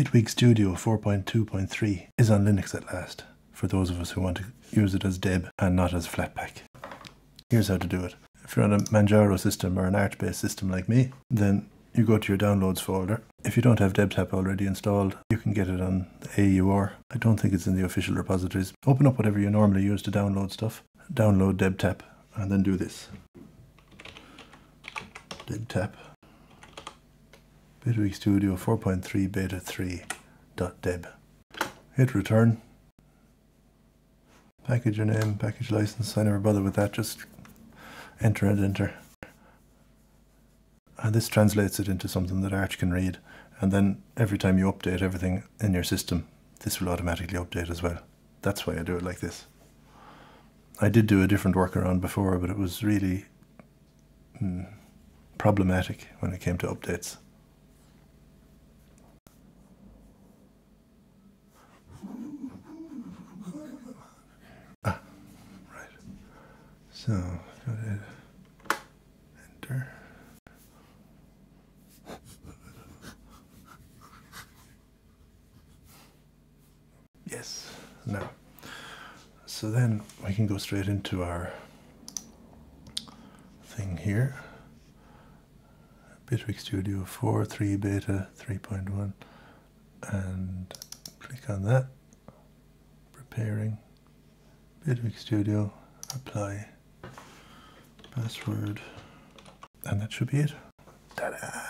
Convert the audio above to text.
Bitwig Studio 4.2.3 is on Linux at last, for those of us who want to use it as Deb and not as Flatpak. Here's how to do it. If you're on a Manjaro system or an Arch-based system like me, then you go to your downloads folder. If you don't have DebTap already installed, you can get it on AUR. I don't think it's in the official repositories. Open up whatever you normally use to download stuff. Download DebTap and then do this. DebTap. Bitwig Studio 4.3 beta 3.deb. Hit return. Package your name, package license. I never bother with that, just enter and enter. And this translates it into something that Arch can read. And then every time you update everything in your system, this will automatically update as well. That's why I do it like this. I did do a different workaround before, but it was really mm, problematic when it came to updates. So, go ahead, enter. Yes. Now, so then we can go straight into our thing here. Bitwig Studio 4, 3 beta 3.1 and click on that. Preparing Bitwig Studio, apply password, and that should be it. Ta-da!